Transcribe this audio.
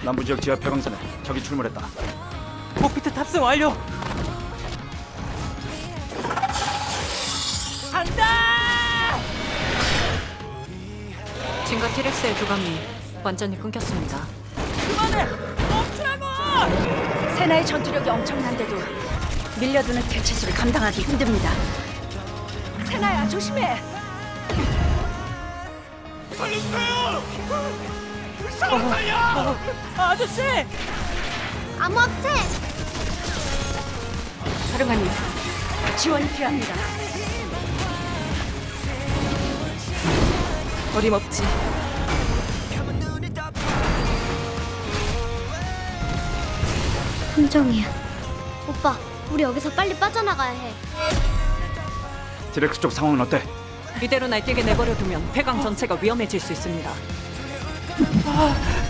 남부 지역 지하 폐광선에 적이 출몰했다. kok피트 탑승 완료. 간다! 진과 티렉스의 교감이 완전히 끊겼습니다. 그만해! 멈추라고! 세나의 전투력이 엄청난데도 밀려드는 개체수를 감당하기 힘듭니다. 세나야 조심해. 어, 아저씨! 암호업체! 사령관님 지원이 필요합니다. 어림없지. 함정이야. 오빠, 우리 여기서 빨리 빠져나가야 해. 디렉스 쪽 상황은 어때? 이대로 날뛰게 내버려 두면 폐광 전체가 위험해질 수 있습니다. 아,